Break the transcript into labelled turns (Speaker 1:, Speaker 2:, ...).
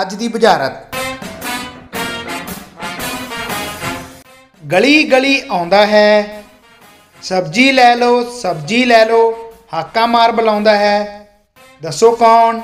Speaker 1: ਅੱਜ ਦੀ ਬੁਝਾਰਤ। ਗਲੀ ਗਲੀ ਆਉਂਦਾ ਹੈ। ਸਬਜੀ ਲੈ ਲਓ, ਸਬਜੀ ਲੈ ਲਓ। ਹਾਕਾ ਮਾਰ ਬੁਲਾਉਂਦਾ ਹੈ। ਦੱਸੋ ਕੌਣ?